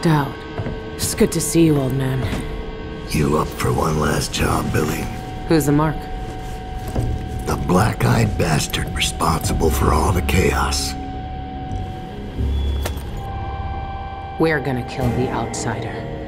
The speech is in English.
checked out. It's good to see you, old man. You up for one last job, Billy? Who's the mark? The black-eyed bastard responsible for all the chaos. We're gonna kill the outsider.